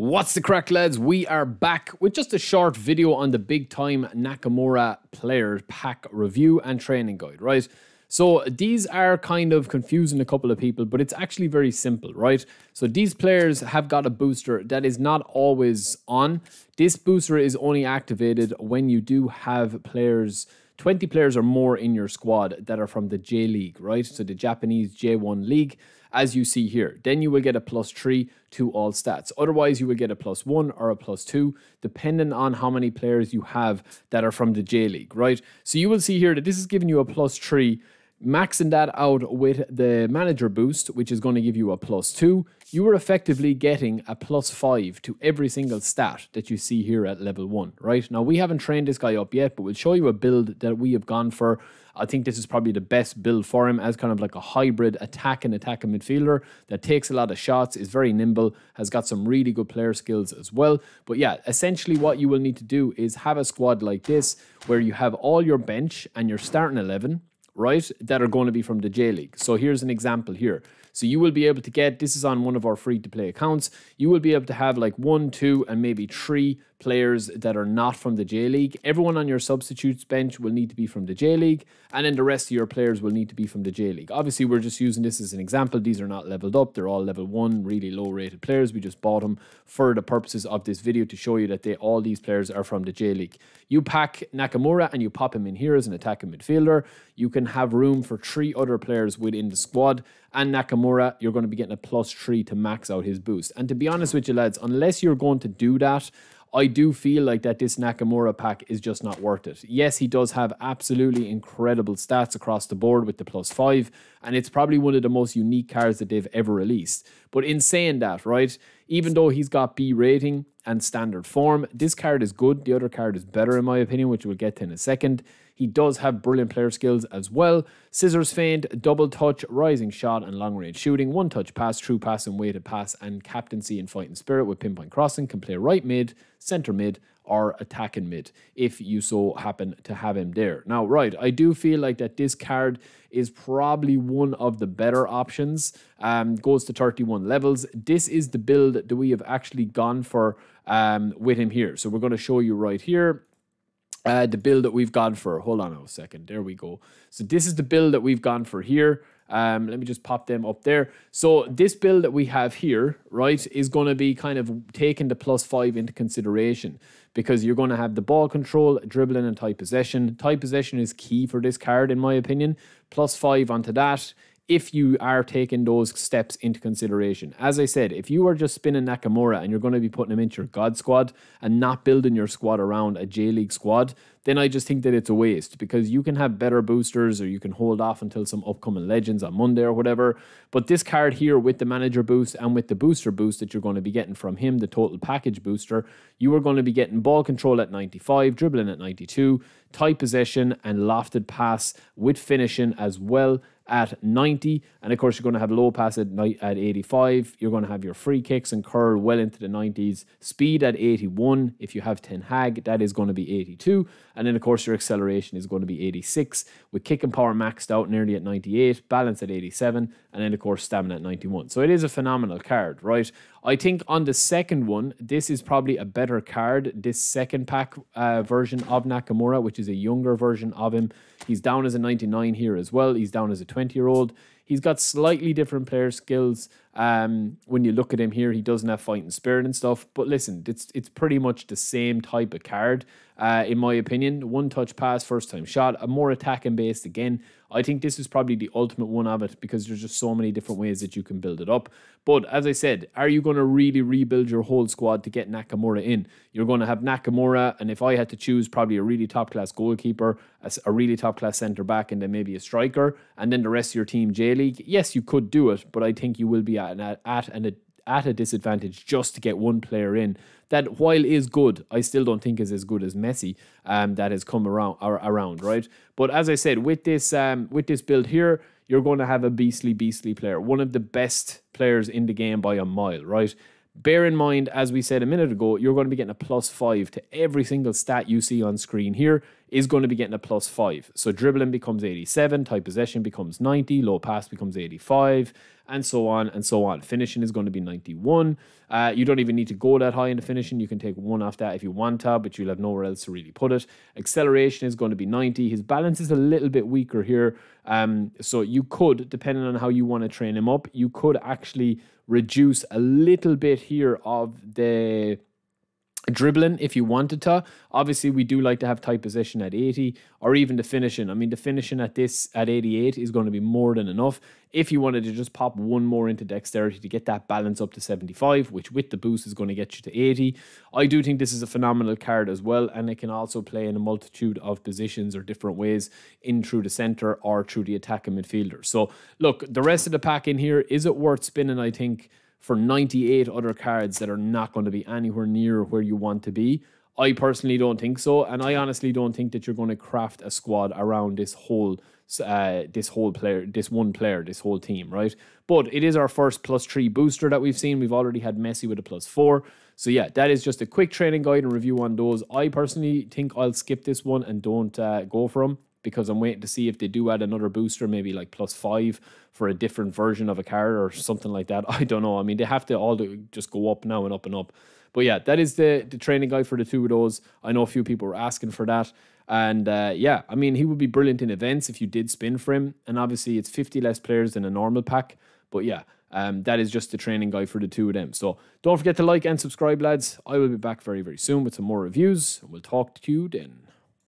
What's the crack, lads? We are back with just a short video on the big time Nakamura player pack review and training guide, right? So these are kind of confusing a couple of people, but it's actually very simple, right? So these players have got a booster that is not always on. This booster is only activated when you do have players 20 players or more in your squad that are from the J League, right? So the Japanese J1 League, as you see here. Then you will get a plus three to all stats. Otherwise, you will get a plus one or a plus two, depending on how many players you have that are from the J League, right? So you will see here that this is giving you a plus three maxing that out with the manager boost, which is going to give you a plus two, you are effectively getting a plus five to every single stat that you see here at level one, right? Now, we haven't trained this guy up yet, but we'll show you a build that we have gone for. I think this is probably the best build for him as kind of like a hybrid attack and attack midfielder that takes a lot of shots, is very nimble, has got some really good player skills as well. But yeah, essentially what you will need to do is have a squad like this where you have all your bench and your starting 11 right, that are going to be from the J League. So here's an example here. So you will be able to get, this is on one of our free to play accounts, you will be able to have like one, two, and maybe three players that are not from the J League. Everyone on your substitutes bench will need to be from the J League, and then the rest of your players will need to be from the J League. Obviously, we're just using this as an example. These are not leveled up, they're all level one, really low rated players. We just bought them for the purposes of this video to show you that they all these players are from the J League. You pack Nakamura and you pop him in here as an attacking midfielder. You can have room for three other players within the squad. And Nakamura, you're going to be getting a plus three to max out his boost. And to be honest with you, lads, unless you're going to do that, I do feel like that this Nakamura pack is just not worth it. Yes, he does have absolutely incredible stats across the board with the plus five, and it's probably one of the most unique cards that they've ever released. But in saying that, right, even though he's got B rating and standard form, this card is good. The other card is better, in my opinion, which we'll get to in a second. He does have brilliant player skills as well. Scissors feint, double touch, rising shot, and long range shooting. One touch pass, true pass, and weighted pass, and captaincy and fighting spirit with pinpoint crossing. Can play right mid, center mid, or attacking mid if you so happen to have him there. Now, right, I do feel like that this card is probably one of the better options. Um, goes to 31 levels. This is the build that we have actually gone for um, with him here. So we're going to show you right here uh, the build that we've gone for. Hold on a second. There we go. So this is the build that we've gone for here. Um, let me just pop them up there. So this bill that we have here, right, is going to be kind of taking the plus five into consideration because you're going to have the ball control, dribbling, and tight possession. Tight possession is key for this card, in my opinion. Plus five onto that if you are taking those steps into consideration. As I said, if you are just spinning Nakamura and you're going to be putting him into your God squad and not building your squad around a J League squad, then I just think that it's a waste because you can have better boosters or you can hold off until some upcoming legends on Monday or whatever. But this card here with the manager boost and with the booster boost that you're going to be getting from him, the total package booster, you are going to be getting ball control at 95, dribbling at 92, tight possession and lofted pass with finishing as well at 90. And of course, you're going to have low pass at, at 85. You're going to have your free kicks and curl well into the 90s. Speed at 81. If you have Ten Hag, that is going to be 82. And then, of course, your acceleration is going to be 86, with kicking power maxed out nearly at 98, balance at 87, and then, of course, stamina at 91. So it is a phenomenal card, right? I think on the second one, this is probably a better card. This second pack uh, version of Nakamura, which is a younger version of him. He's down as a 99 here as well. He's down as a 20 year old. He's got slightly different player skills. Um, when you look at him here, he doesn't have fighting spirit and stuff. But listen, it's it's pretty much the same type of card, uh, in my opinion. One touch pass, first time shot, a more attacking based again. I think this is probably the ultimate one of it because there's just so many different ways that you can build it up. But as I said, are you going to really rebuild your whole squad to get Nakamura in? You're going to have Nakamura, and if I had to choose, probably a really top class goalkeeper, a, a really top class centre back, and then maybe a striker, and then the rest of your team J League. Yes, you could do it, but I think you will be at an, at an at a disadvantage just to get one player in that while is good, I still don't think is as good as Messi um, that has come around around, right? But as I said, with this um, with this build here, you're going to have a beastly, beastly player, one of the best players in the game by a mile, right? bear in mind, as we said a minute ago, you're going to be getting a plus five to every single stat you see on screen here is going to be getting a plus five. So dribbling becomes 87, tight possession becomes 90, low pass becomes 85, and so on and so on. Finishing is going to be 91. Uh, you don't even need to go that high in the finishing. You can take one off that if you want to, but you'll have nowhere else to really put it. Acceleration is going to be 90. His balance is a little bit weaker here. Um, so you could, depending on how you want to train him up, you could actually reduce a little bit here of the dribbling if you wanted to. Obviously, we do like to have tight possession at 80 or even the finishing. I mean, the finishing at this at 88 is going to be more than enough. If you wanted to just pop one more into dexterity to get that balance up to 75, which with the boost is going to get you to 80. I do think this is a phenomenal card as well, and it can also play in a multitude of positions or different ways in through the center or through the attacking midfielder. So, look, the rest of the pack in here, is it worth spinning? I think for 98 other cards that are not going to be anywhere near where you want to be. I personally don't think so, and I honestly don't think that you're going to craft a squad around this whole uh, this whole player, this one player, this whole team, right? But it is our first plus three booster that we've seen. We've already had Messi with a plus four. So yeah, that is just a quick training guide and review on those. I personally think I'll skip this one and don't uh, go for them because I'm waiting to see if they do add another booster, maybe like plus five for a different version of a card or something like that. I don't know. I mean, they have to all do, just go up now and up and up. But yeah, that is the, the training guide for the two of those. I know a few people were asking for that. And uh, yeah, I mean, he would be brilliant in events if you did spin for him. And obviously, it's 50 less players than a normal pack. But yeah, um, that is just the training guide for the two of them. So don't forget to like and subscribe, lads. I will be back very, very soon with some more reviews. And we'll talk to you then.